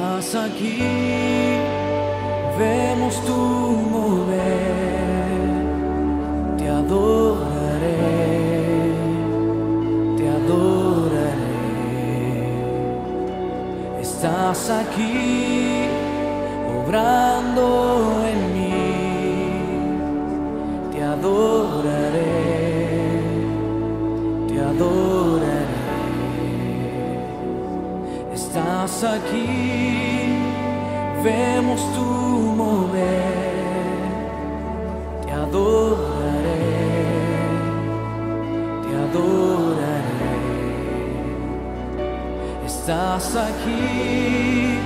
estás aquí, vemos tu mover, te adoraré, te adoraré, estás aquí, obrando estás aquí, vemos tu mover, te adoraré, te adoraré. Estás aquí,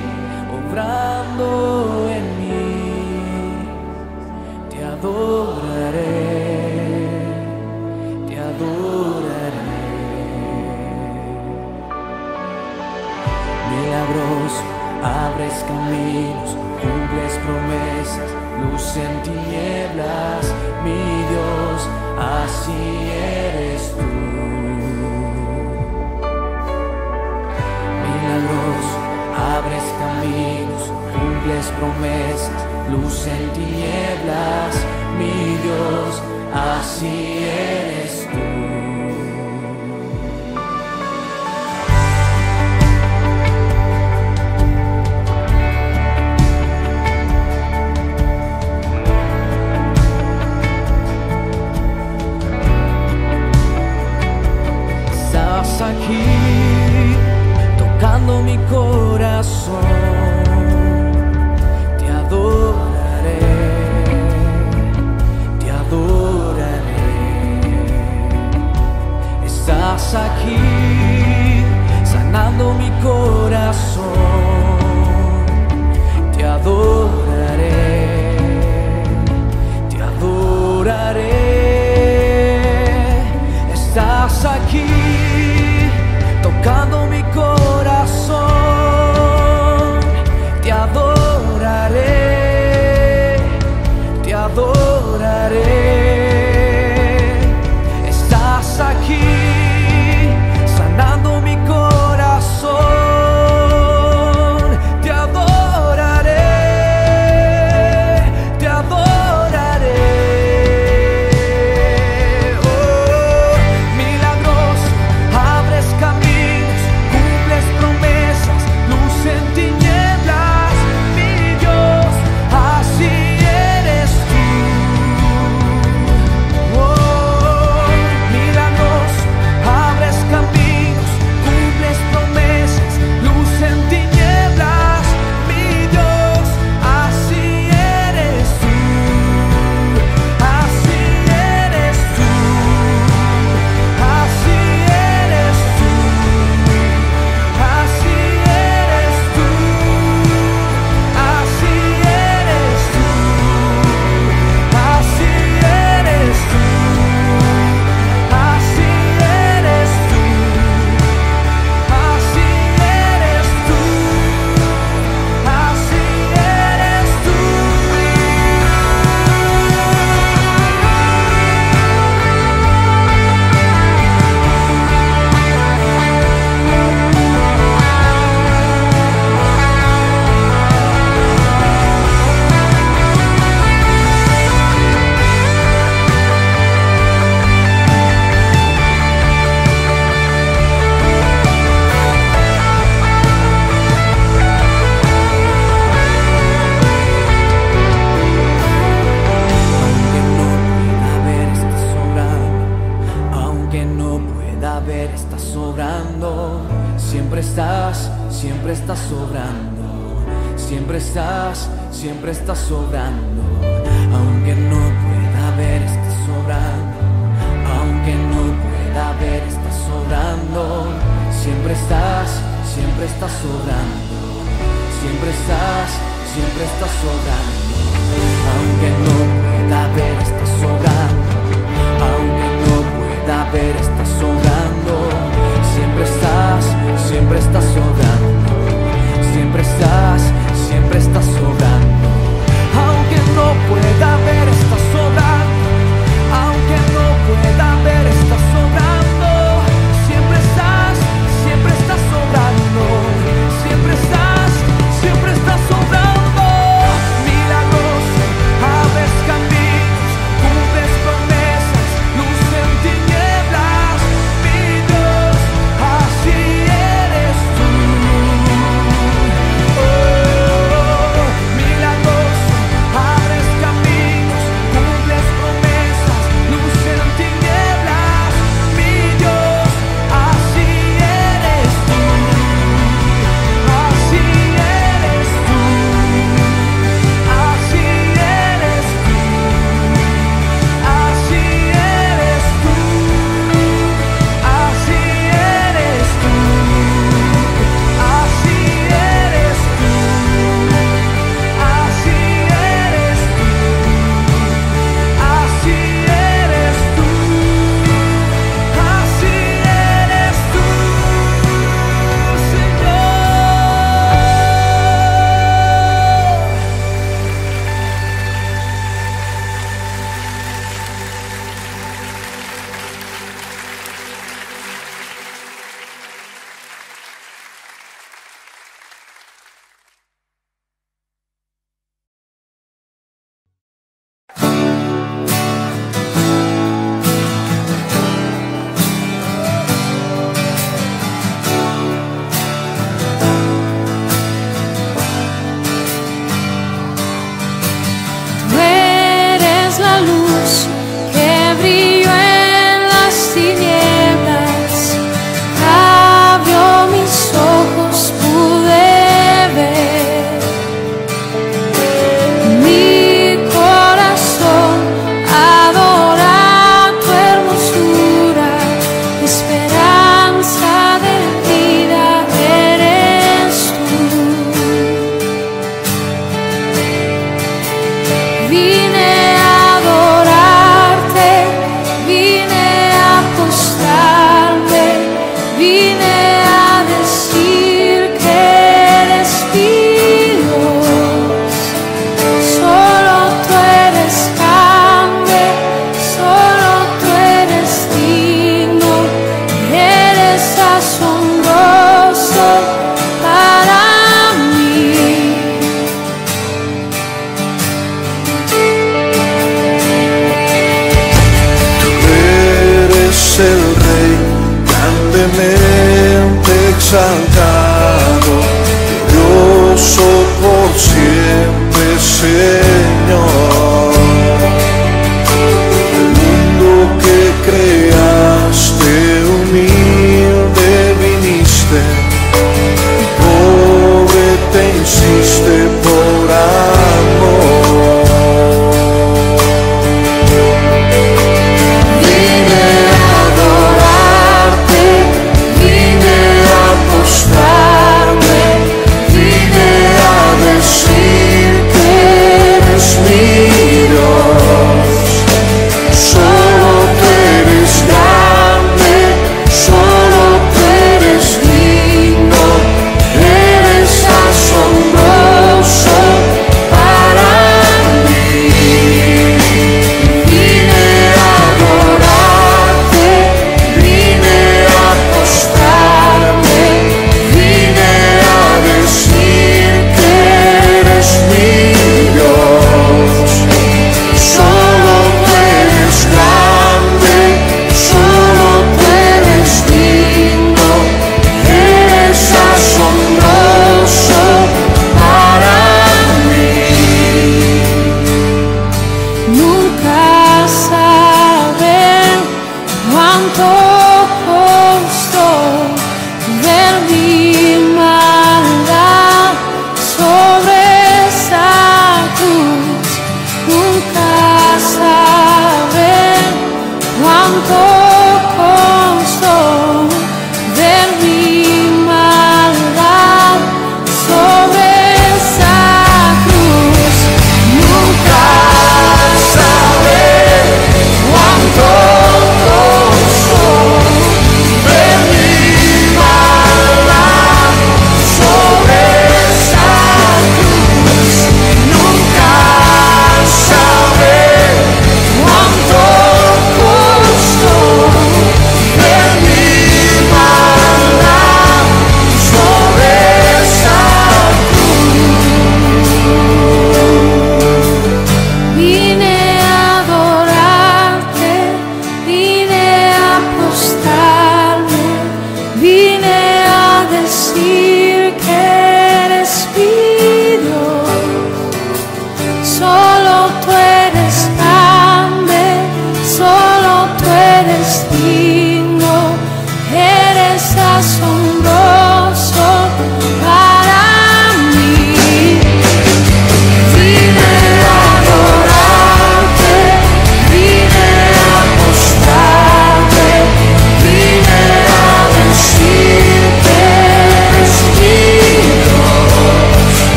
obrando en mí, te adoraré, abres caminos, cumples promesas, luz en tinieblas, mi Dios, así eres tú. Milagros, abres caminos, cumples promesas, luz en tinieblas, mi Dios, así eres tú. Tocando mi corazón. Pueda ver, estás sobrando. Siempre estás, siempre estás sobrando. Siempre estás, siempre estás sobrando. Aunque no pueda ver, estás sobrando. Aunque no pueda ver, estás sobrando. Siempre estás, siempre estás sobrando. Siempre estás, siempre estás sobrando. Aunque no pueda ver, estás sobrando. Aunque no pueda ver, estás sobrando. Siempre estás, siempre estás sobrando. Siempre estás, siempre estás sobrando. Aunque no pueda ver,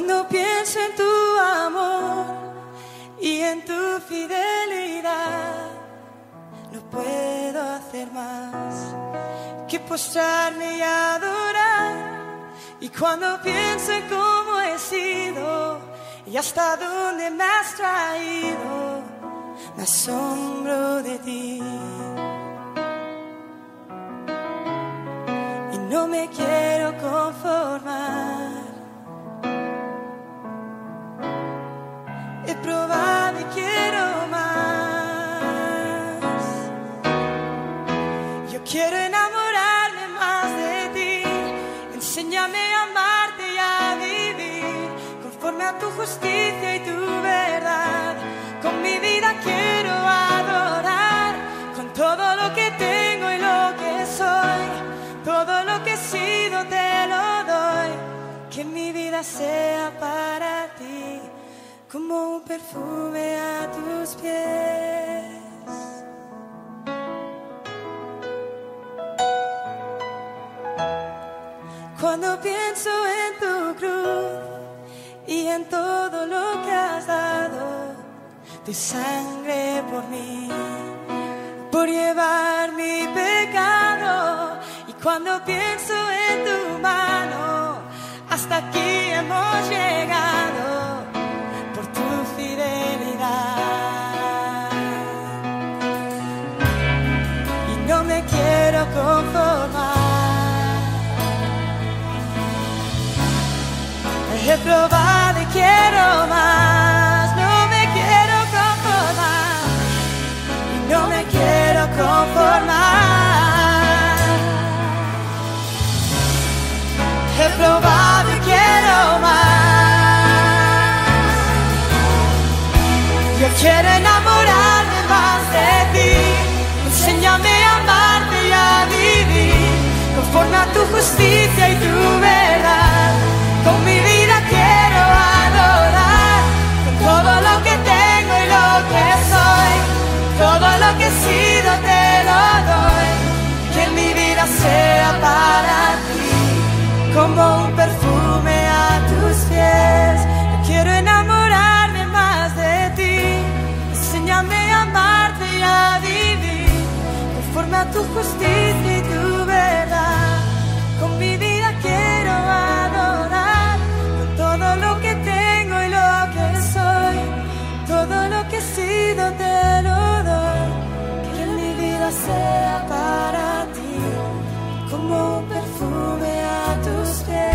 Cuando pienso en tu amor y en tu fidelidad, no puedo hacer más que postrarme y adorar. Y cuando pienso en cómo he sido y hasta dónde me has traído, me asombro de ti. Y no me quiero conformar. Probado y quiero más. Yo quiero enamorarme más de ti. Enséñame a amarte y a vivir conforme a tu justicia y tu verdad. Con mi vida quiero adorar, con todo lo que tengo y lo que soy. Todo lo que he sido te lo doy. Que mi vida sea para ti como un perfume a tus pies. Cuando pienso en tu cruz y en todo lo que has dado, tu sangre por mí, por llevar mi pecado. Y cuando pienso en tu mano, hasta aquí hemos llegado. Y no me quiero conformar. He probado y quiero más, justicia y tu verdad. Con mi vida quiero adorar, con todo lo que tengo y lo que soy, todo lo que he sido te lo doy. Que mi vida sea para ti, como un perfume a tus pies. Quiero enamorarme más de ti, enséñame a amarte y a vivir conforme a tu justicia y tu verdad. Para ti, como perfume a tus pies.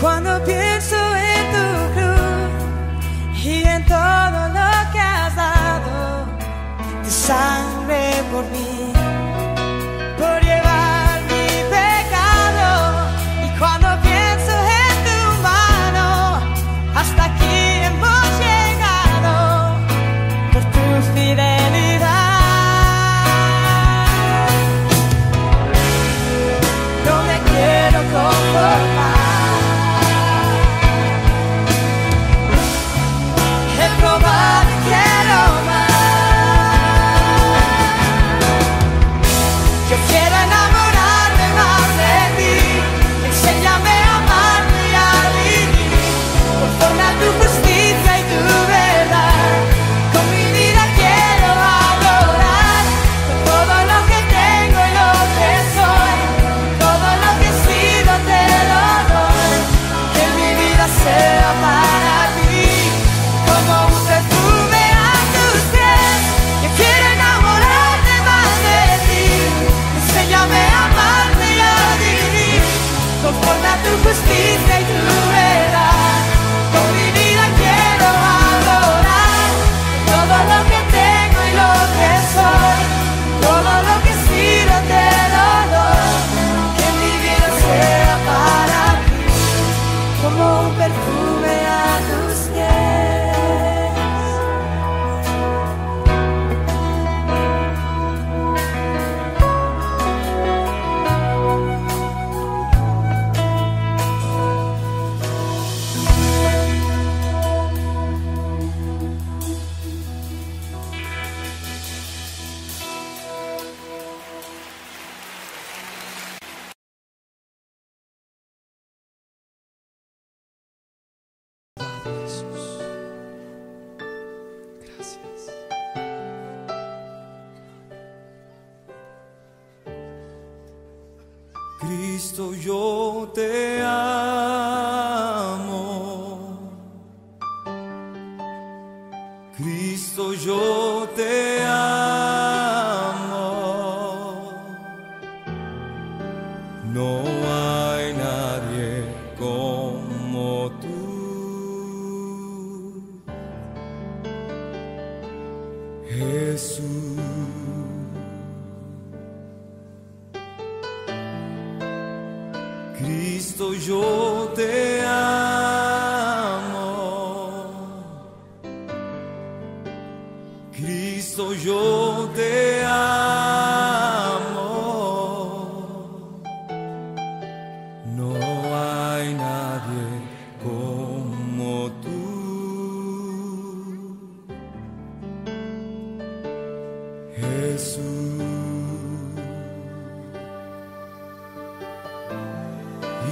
Cuando pienso en tu cruz y en todo lo que has dado, tu sangre por mí,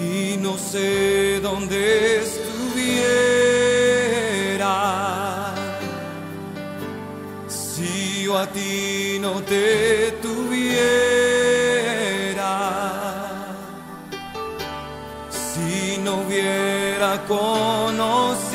y no sé dónde estuviera si yo a ti no te tuviera, si no hubiera conocido.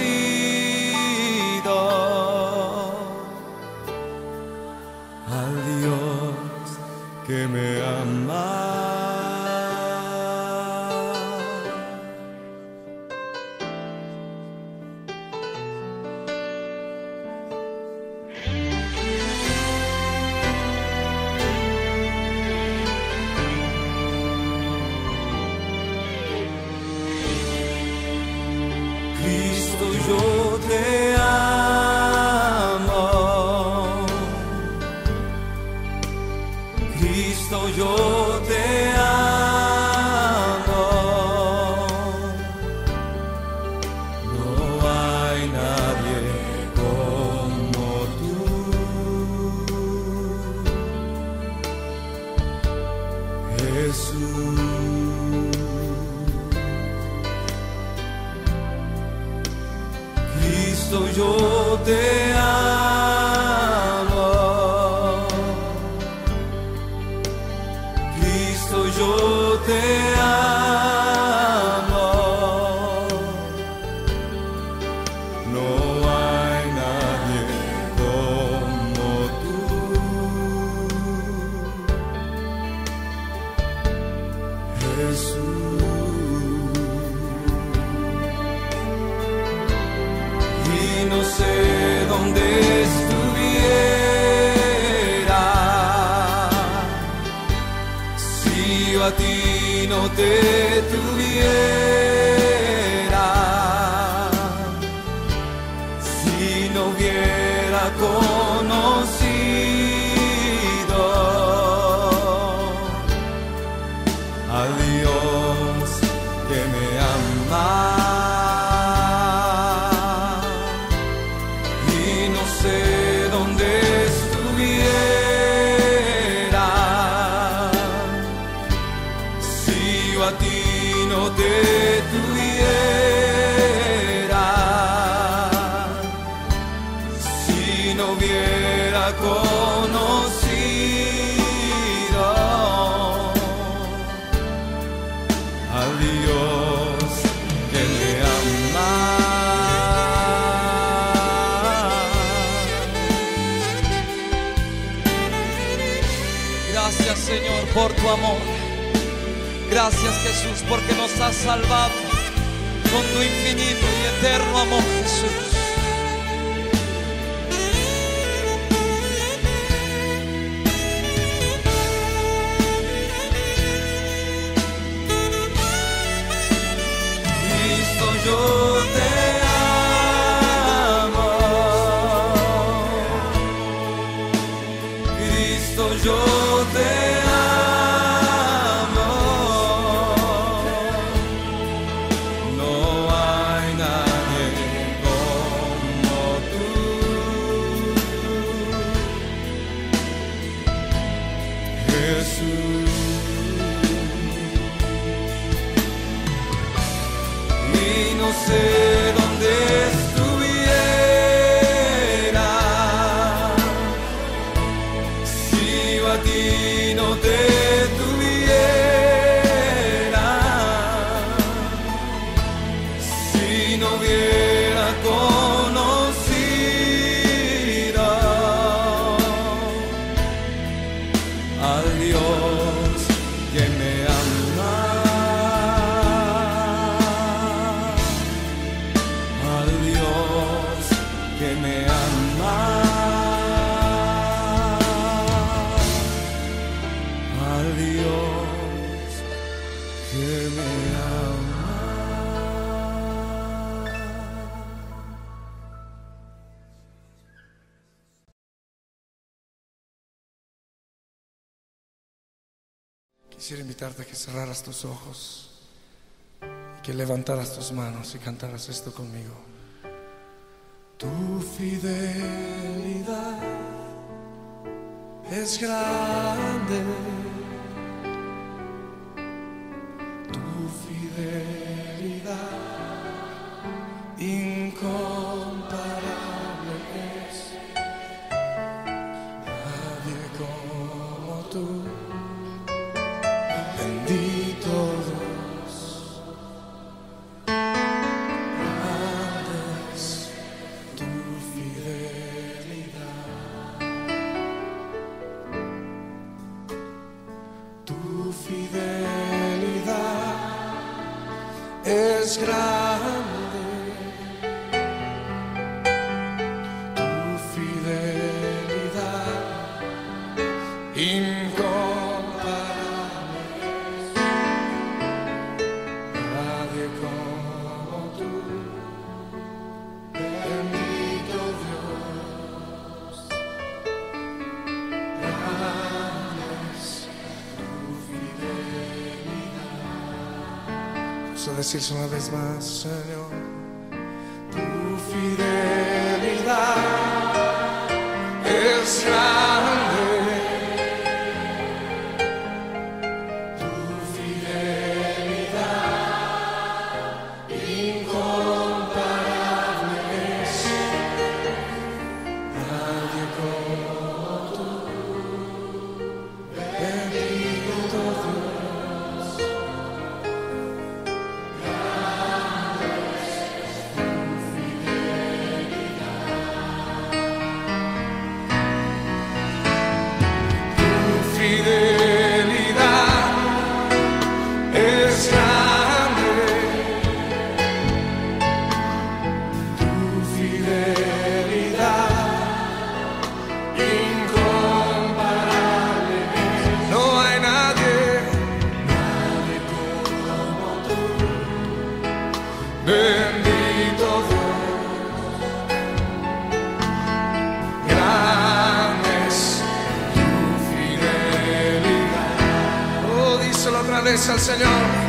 amor. Gracias Jesús porque nos has salvado con tu infinito y eterno amor Jesús. Quisiera invitarte a que cerraras tus ojos y que levantaras tus manos y cantaras esto conmigo. Tu fidelidad es grande. Tu fidelidad. Así es una vez más, Señor. Bendito Dios, grande es tu fidelidad. Oh, díselo otra vez al Señor.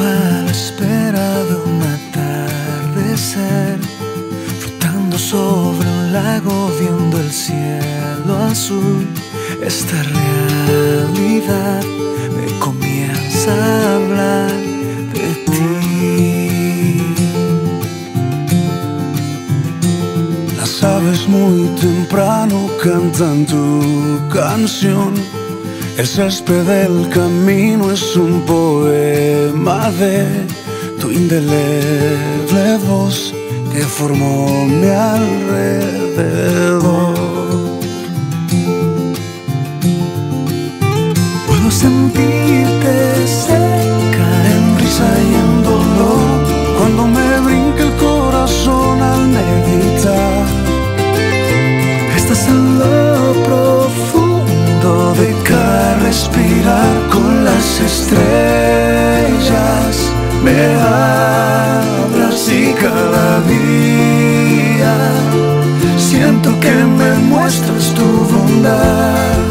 a la espera de un atardecer, flotando sobre un lago viendo el cielo azul. Esta realidad me comienza a hablar de ti. Las aves muy temprano cantan tu canción el césped del camino es un poema de tu indeleble voz que formó mi alrededor. Puedo sentirte ser respirar con las estrellas me abras y cada día siento que me muestras tu bondad.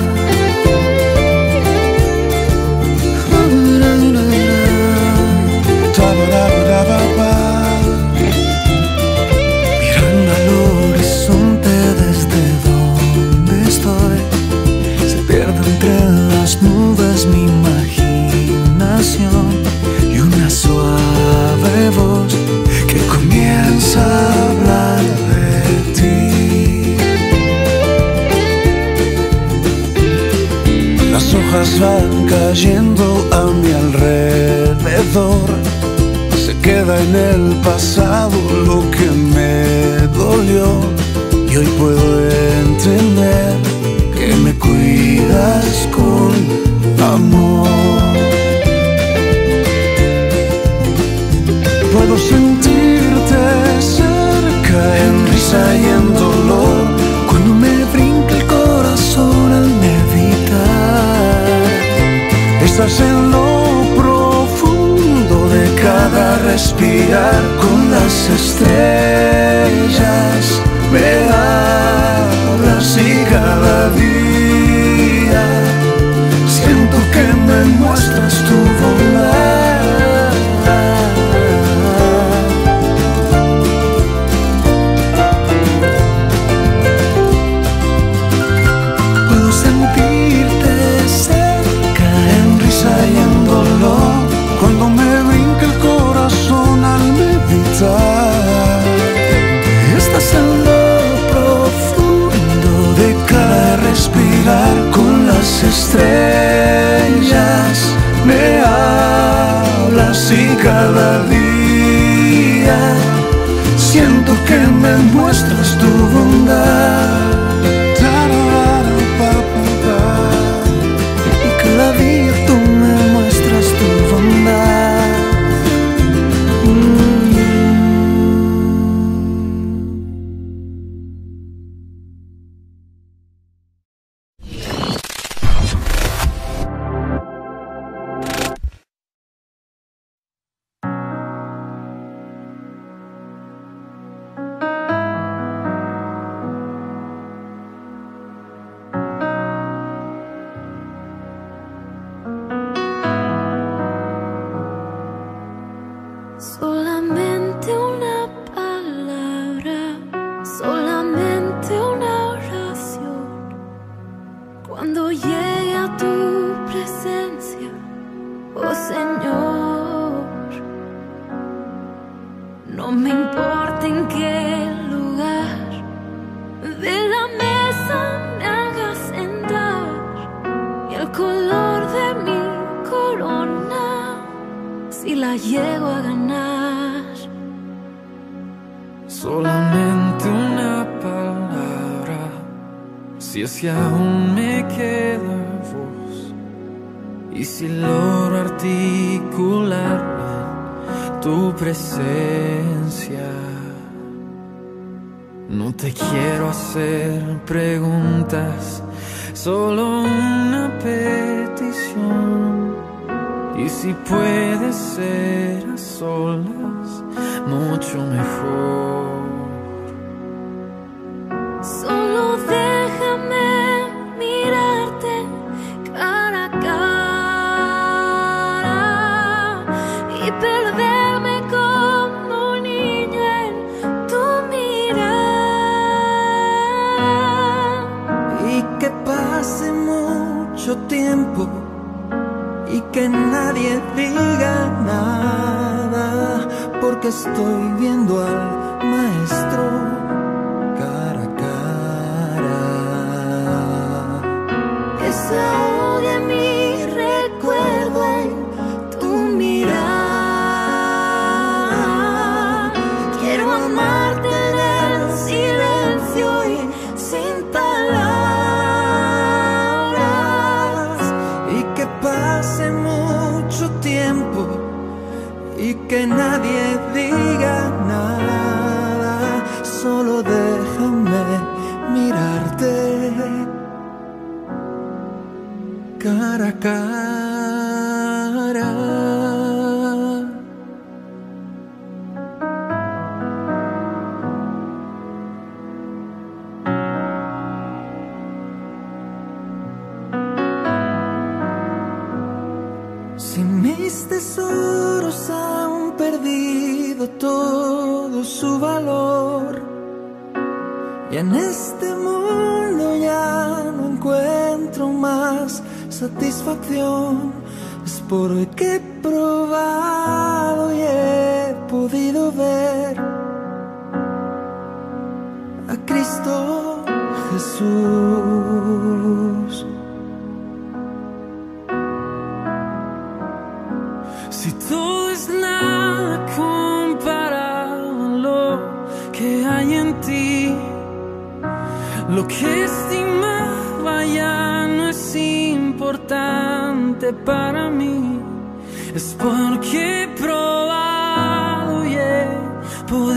hojas van cayendo a mi alrededor. Se queda en el pasado lo que me dolió. Y hoy puedo entender que me cuidas con amor. Puedo sentir En lo profundo de cada respirar con las estrellas. Me hablas y cada día. cada día. Siento que me muestra Si es aún me queda voz y si logro articularme en tu presencia. No te quiero hacer preguntas, solo una petición. Y si puede ser a solas, mucho mejor. nadie diga nada, porque estoy viendo al maestro. Lo que estimaba ya no es importante para mí, es porque he probado y he podido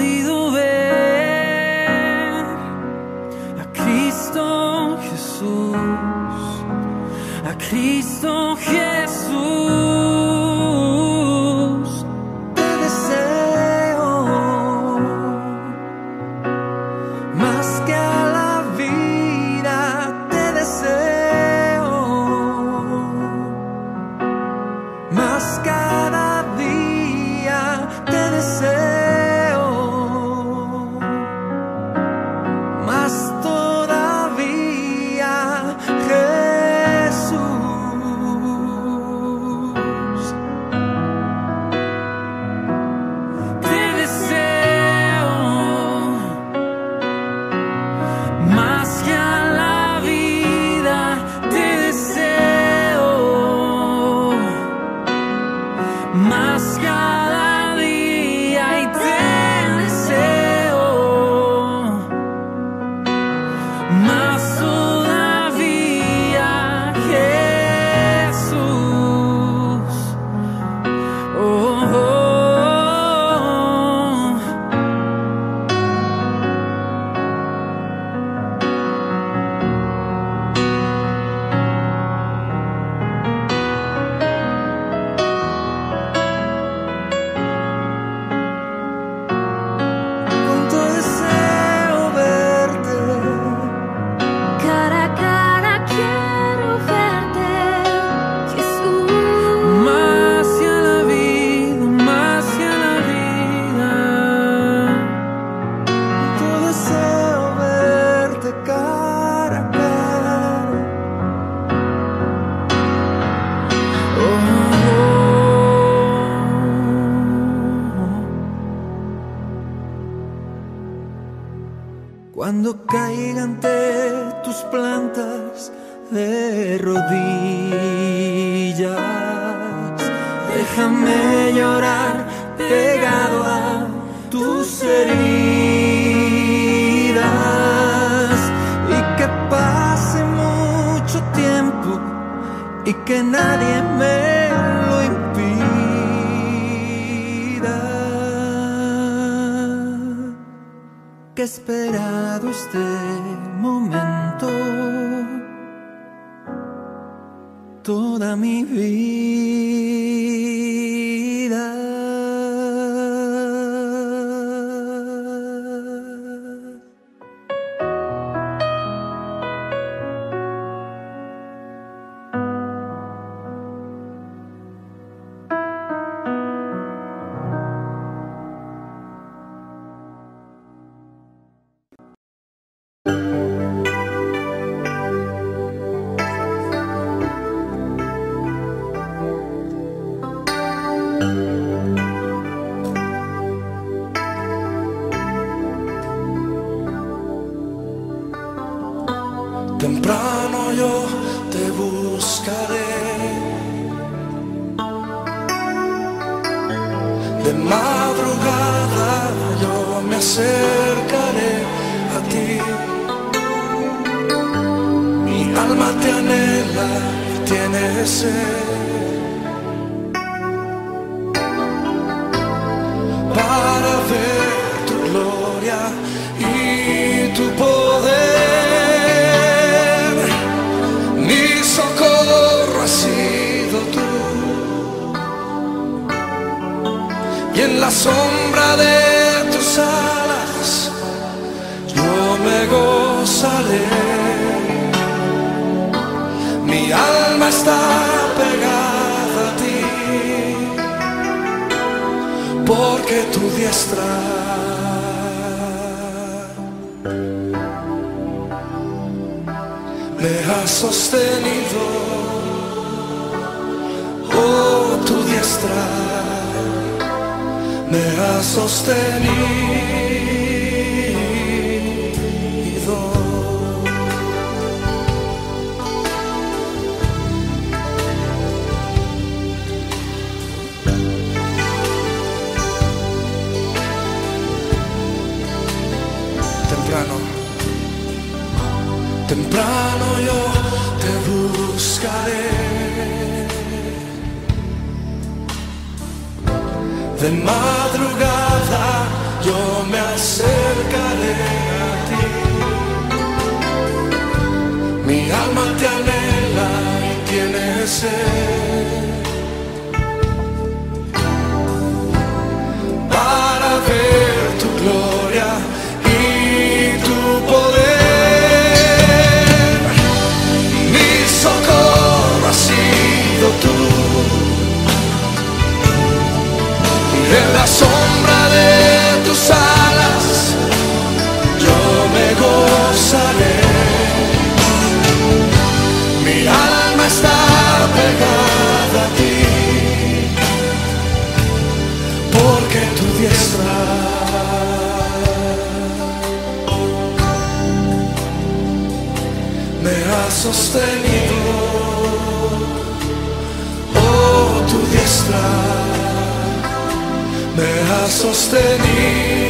de rodillas. Déjame llorar pegado a tus heridas y que pase mucho tiempo y que nadie me lo impida. Que esperado este momento toda mi vida. me ha sostenido. Sostenido, oh tu diestra me ha sostenido.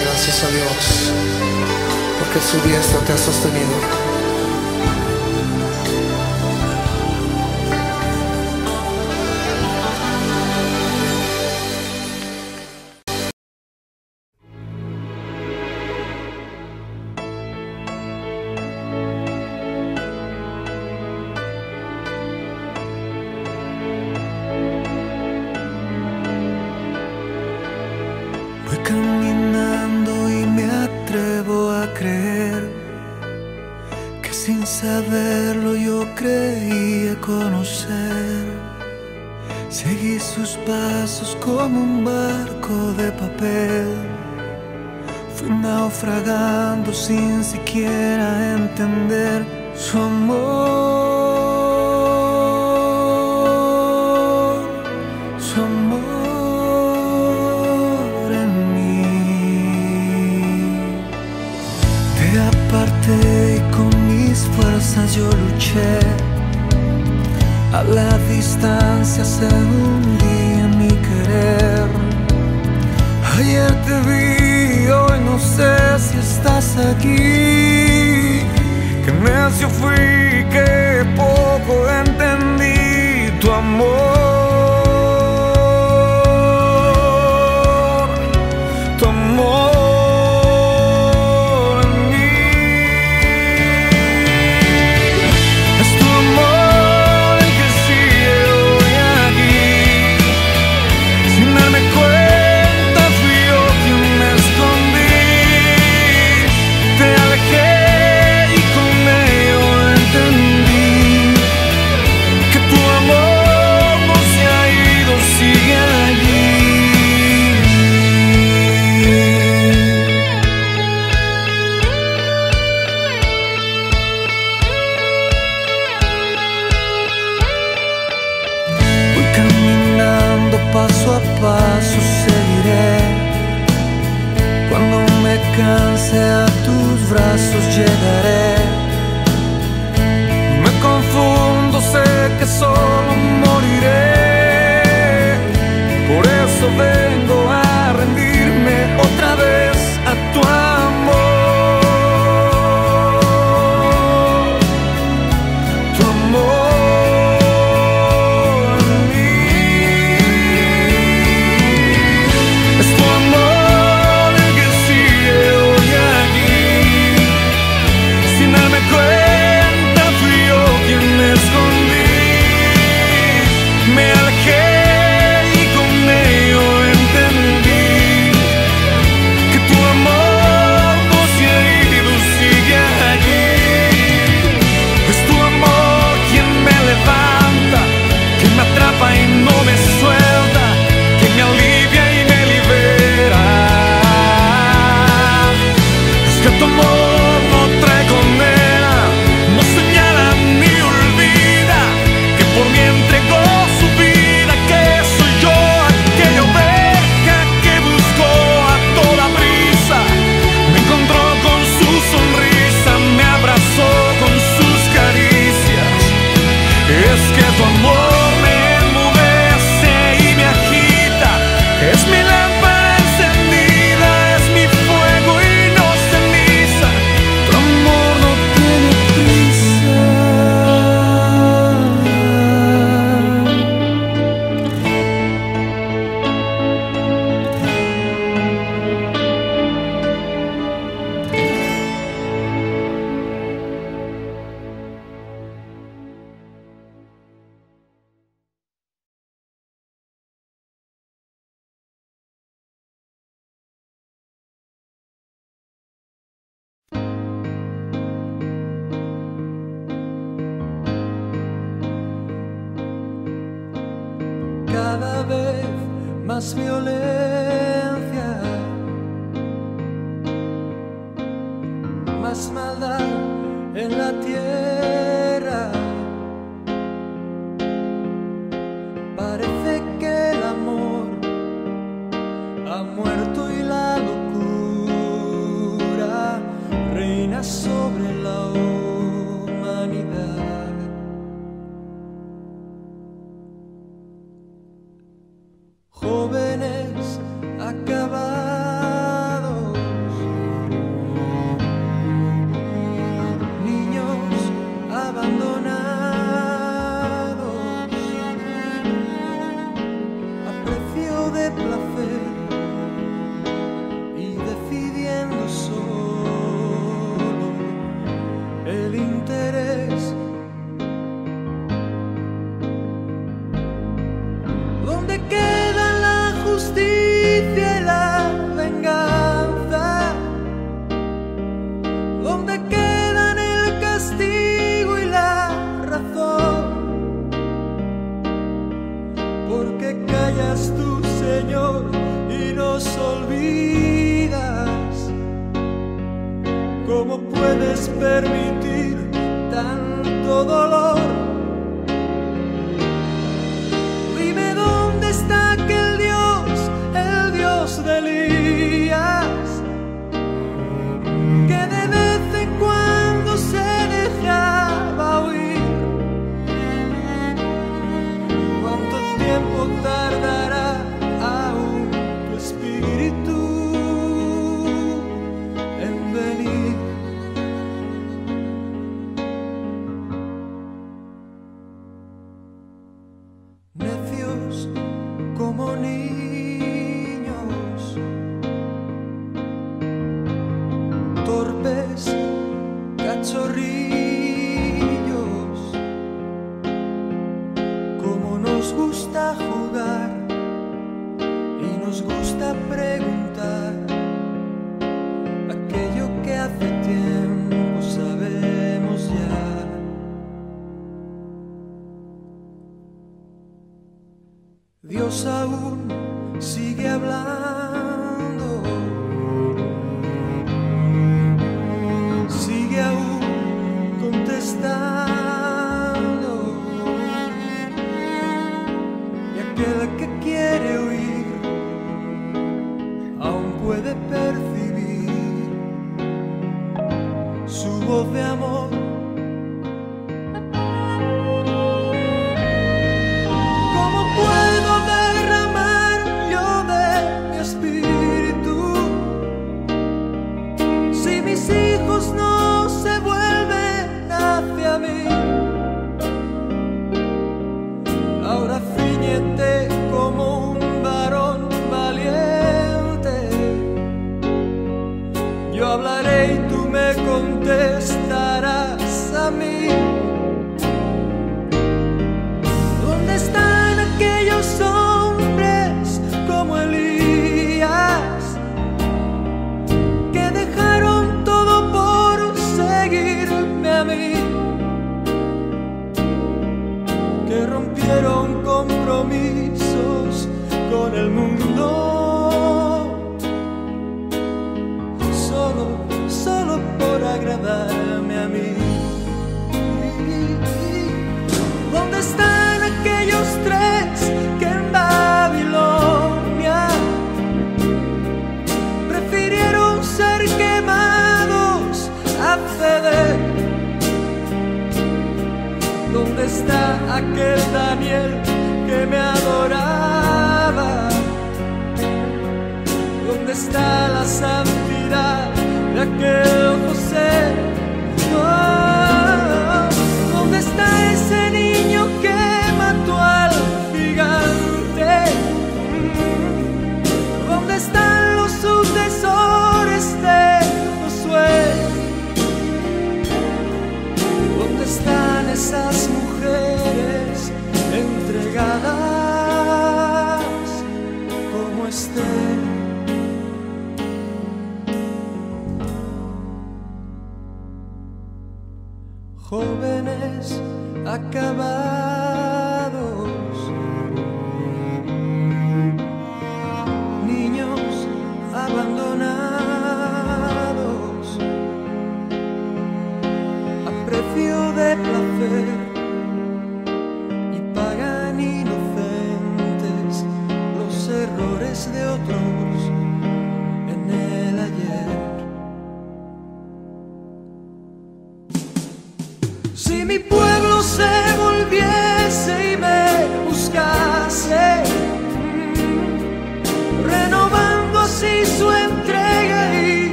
Gracias a Dios? Porque su diestra te ha sostenido. Bye. En la tierra. Aún sigue hablando, Jóvenes acabados,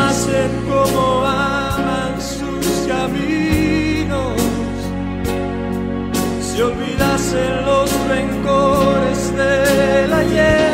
amasen como aman sus caminos, se olvidasen los rencores del ayer.